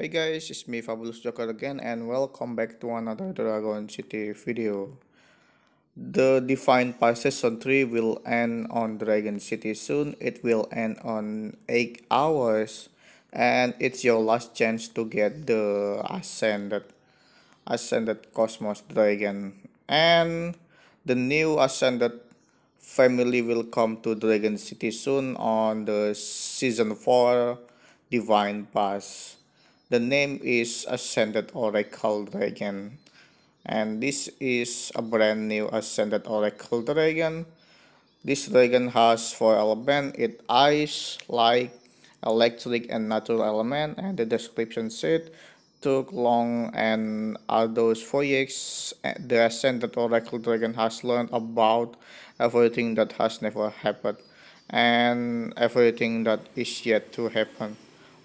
Hey guys, it's me Fabulous Joker again and welcome back to another Dragon City video. The Divine Pass Season 3 will end on Dragon City soon. It will end on 8 hours and it's your last chance to get the Ascended Ascended Cosmos Dragon and the new Ascended family will come to Dragon City soon on the Season 4 Divine Pass. The name is Ascended Oracle Dragon and this is a brand new Ascended Oracle Dragon. This dragon has 4 elements, it ice, light, electric and natural element and the description said took long and all those four years the ascended oracle dragon has learned about everything that has never happened and everything that is yet to happen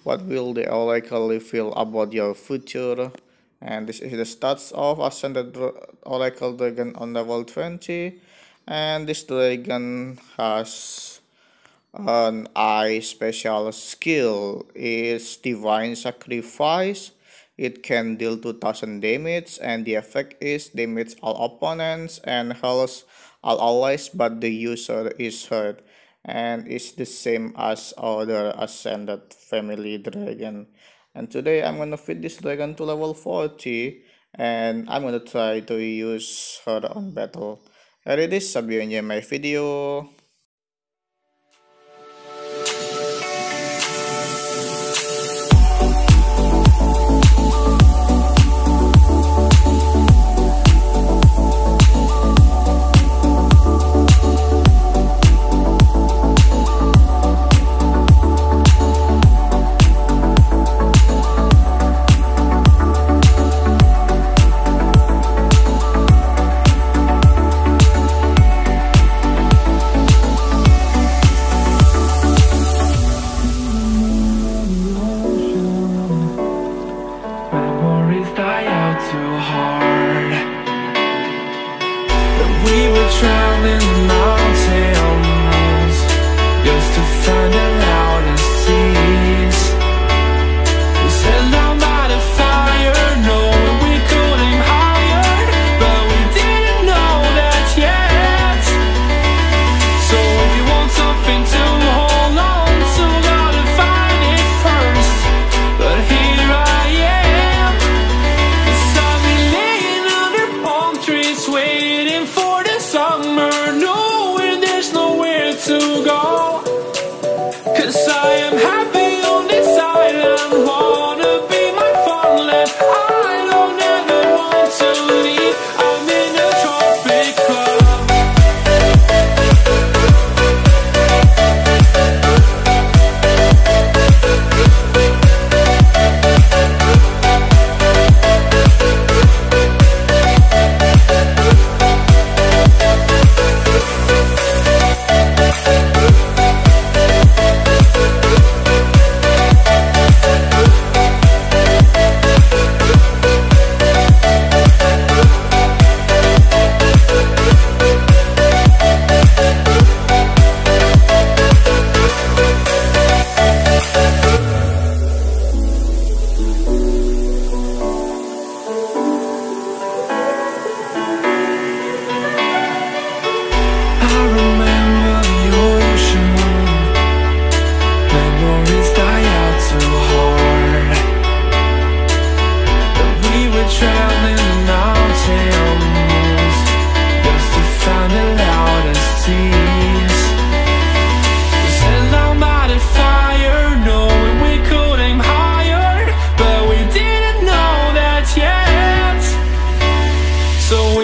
what will the oracle feel about your future? And this is the stats of ascended oracle dragon on level 20 and this dragon has an eye special skill. Is divine sacrifice. It can deal 2000 damage and the effect is damage all opponents and heals all allies but the user is hurt and it's the same as other ascended family dragon. And today i'm gonna feed this dragon to level 40 and i'm gonna try to use her on battle. Here it is hope you enjoy my video too hard But we were drowning.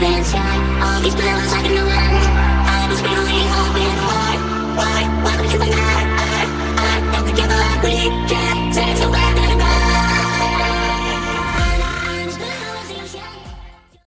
him sky. All these pillows an